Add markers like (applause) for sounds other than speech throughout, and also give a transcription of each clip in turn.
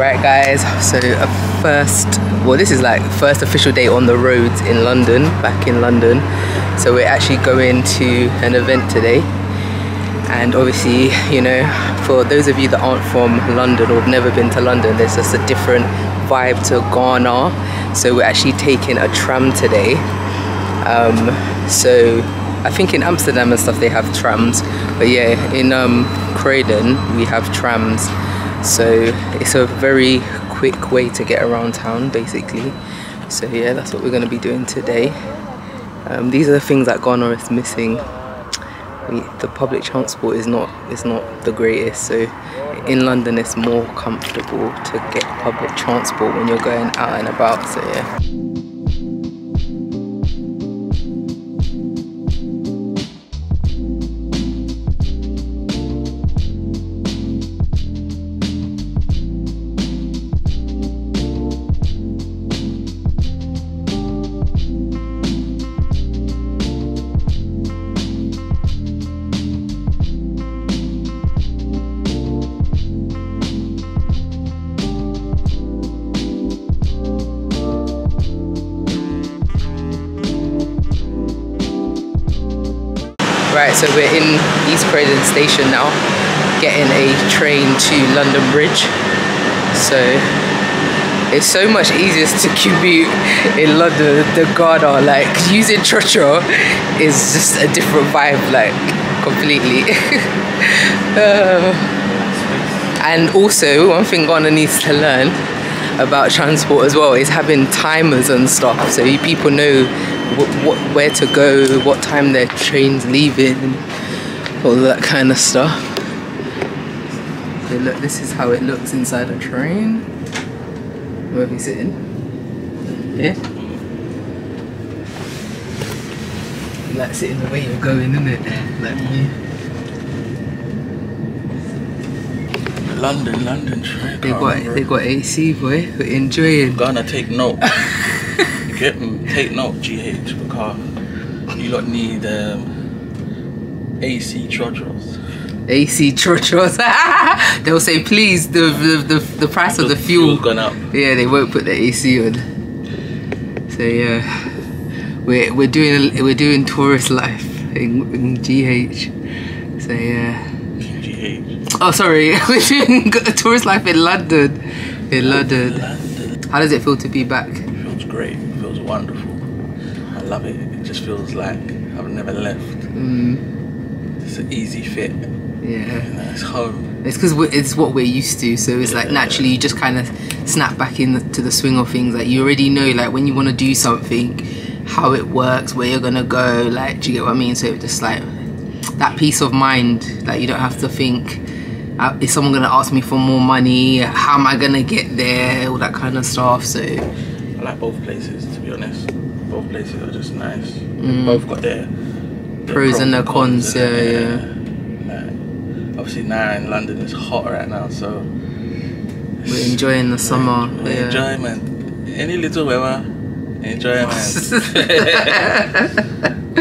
Right guys, so a first, well this is like first official day on the roads in London, back in London. So we're actually going to an event today. And obviously, you know, for those of you that aren't from London or have never been to London, there's just a different vibe to Ghana. So we're actually taking a tram today. Um, so I think in Amsterdam and stuff they have trams, but yeah, in um, Croydon we have trams so it's a very quick way to get around town basically. So yeah that's what we're going to be doing today. Um, these are the things that Ghana is missing. We, the public transport is not is not the greatest. So in London it's more comfortable to get public transport when you're going out and about so yeah Right, so we're in East Croydon station now, getting a train to London Bridge. So it's so much easier to (laughs) commute in London than Ghana. Like using Trotro is just a different vibe, like completely. (laughs) uh, and also, one thing Ghana needs to learn about transport as well is having timers and stuff, so people know what, what, where to go, what time their train's leaving, all that kind of stuff. So look, this is how it looks inside a train. Where are we sitting? Yeah. Like sitting the way you're going, isn't it? Like me. London, London train. They got they got AC boy. We're enjoying. Gonna take note. (laughs) Get me, take note, GH, because you lot need um, AC trotros. AC trotros. (laughs) They'll say, please, the the, the, the price of the, The fuel. fuel's gone up. Yeah, they won't put the AC on. So yeah, we're we're doing we're doing tourist life in, in GH. So yeah. GH. Oh, sorry, (laughs) we're doing tourist life in London. In London. London. How does it feel to be back? It Feels great. Wonderful. I love it. It just feels like I've never left. Mm, It's an easy fit. yeah. You know, it's home. It's because it's what we're used to, so it's like naturally you just kind of snap back into the swing of things. Like you already know, like when you want to do something, how it works, where you're gonna go. Like, do you get what I mean? So it just like that peace of mind. Like you don't have to think, uh, is someone gonna ask me for more money? How am I gonna get there? All that kind of stuff. So I like both places, to be honest. Both places are just nice. Mm. Both got their, their Pros and their cons, in it, yeah, Like, obviously now in London it's hot right now, so we're enjoying the summer. Yeah. enjoyment. Any little weather, enjoyment. (laughs) (laughs)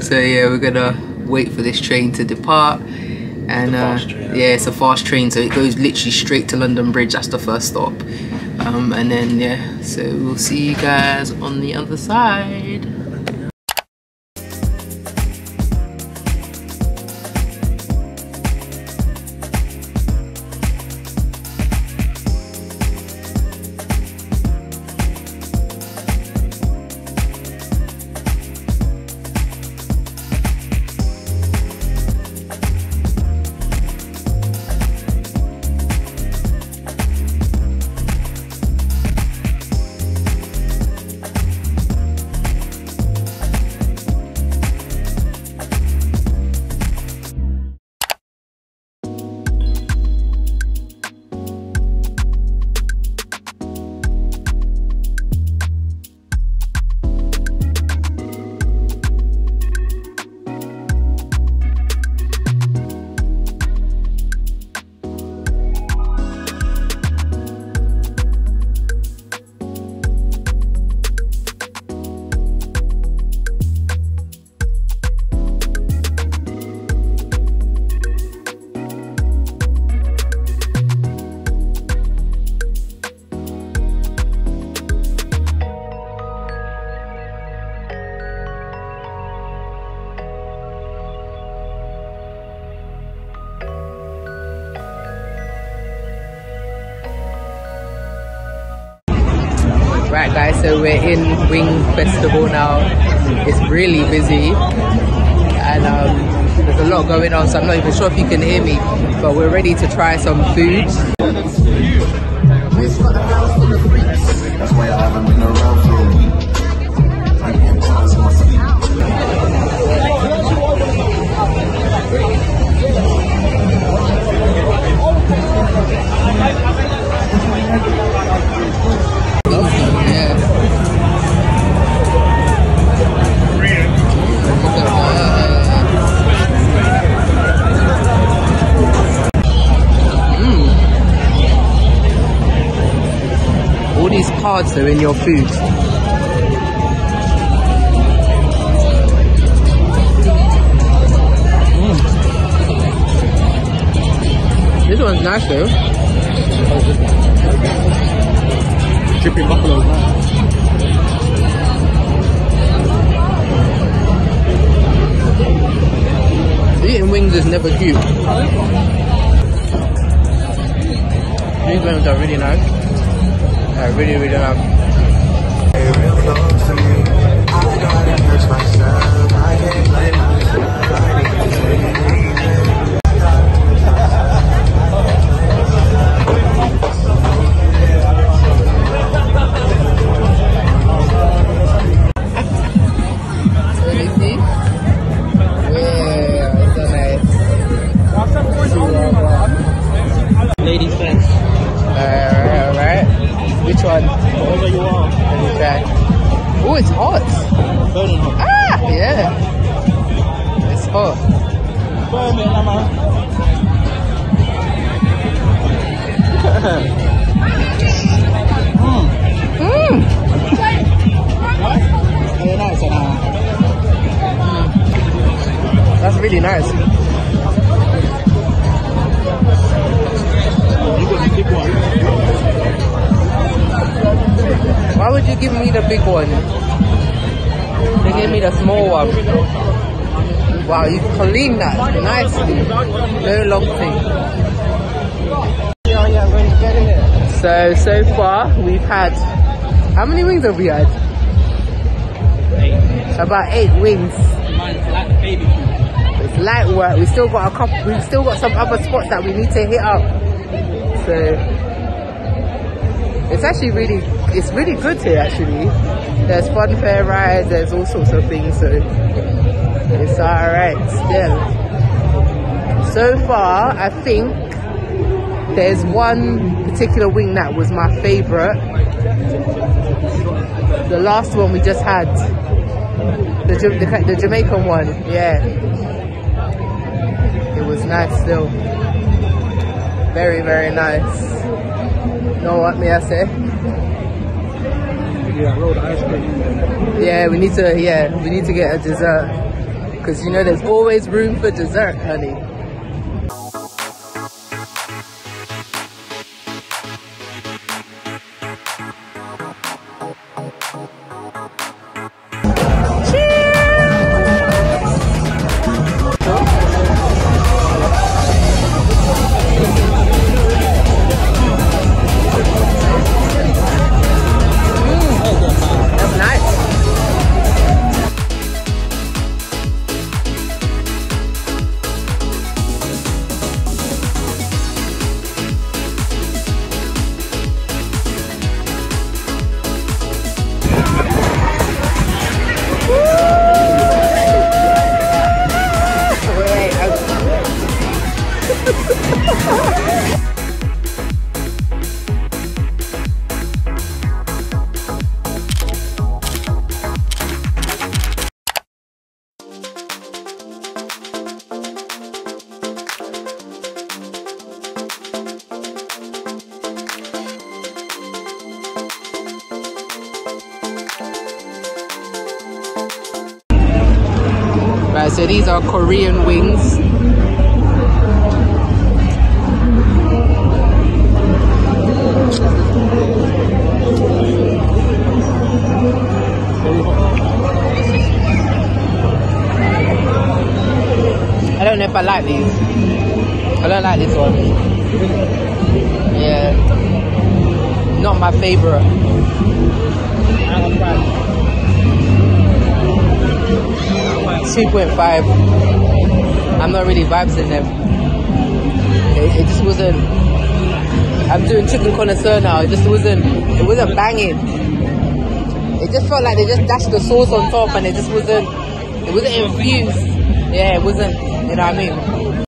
So yeah, we're gonna wait for this train to depart. And uh, train, yeah, it's a fast train, so it goes literally straight to London Bridge. That's the first stop. Um, and then yeah, so we'll see you guys on the other side. So we're in Wing Festival now. It's really busy and um, there's a lot going on. So I'm not even sure if you can hear me, but we're ready to try some food. That's why I haven't been around for All these cards are in your food. Mm. This one's nice though. Dripping buffalo. Eating wings is never cute. These wings are really nice. I really, really nice. real close Whatever you. Let me try. Oh, it's hot. Burning hot. Ah, yeah. It's hot. Burn it, Lama. Mmm. Very nice, Lama. That's really nice. You give me the big one? They gave me the small one. Wow, you clean that nicely. No long thing. So, so far we've had, how many wings have we had? Eight. About eight wings. It's light work. We still got a couple, we've still got some other spots that we need to hit up. So, it's actually really, it's really good here actually. There's fun fair rides, there's all sorts of things, so it's alright still. So far, I think there's one particular wing that was my favorite. The last one we just had, the, the, the Jamaican one, yeah. It was nice still. Very, very nice. Know what me I say? Yeah, cream. Yeah, we need to. Yeah, we need to get a dessert because you know there's always room for dessert, honey. So these are Korean wings. I don't know if I like these. I don't like this one. Yeah. Not my favorite. Two point five. I'm not really vibes in them. It, it just wasn't. I'm doing chicken connoisseur now. It just wasn't. It wasn't banging. It just felt like they just dashed the sauce on top, and it just wasn't. It wasn't infused. Yeah, it wasn't. You know what I mean?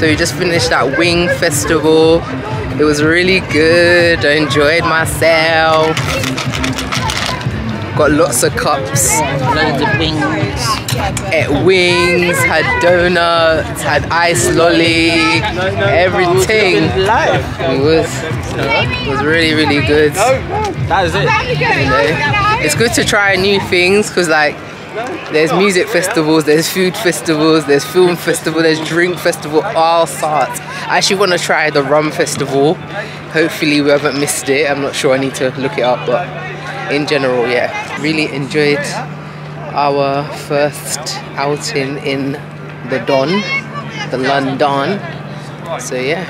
So we just finished that Wing Festival. It was really good. I enjoyed myself. Got lots of cups. Loads of wings. Ate wings, had donuts, had ice lolly, everything. It was it was really really good. That is it. You know, it's good to try new things because like there's music festivals, there's food festivals, there's film festival, there's drink festival, all sorts. I actually want to try the rum festival. Hopefully we haven't missed it. I'm not sure. I need to look it up, but in general, yeah, really enjoyed our first outing in the Don, the London. So yeah,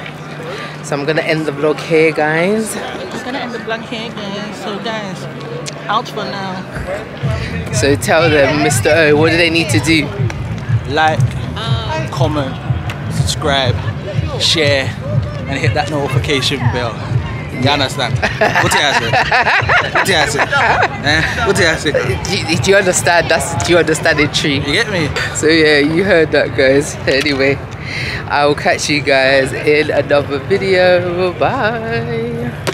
so I'm gonna end the vlog here, guys. I'm gonna end the vlog here, guys. So, guys, out for now. So tell them, Mr. O, what do they need to do? Like, comment, subscribe, share, and hit that notification bell. You understand? What do you say? What do you say? Eh? What do you say? Do do you understand? That's do you understand the tree? You get me? So yeah, you heard that, guys. Anyway, I will catch you guys in another video. Bye.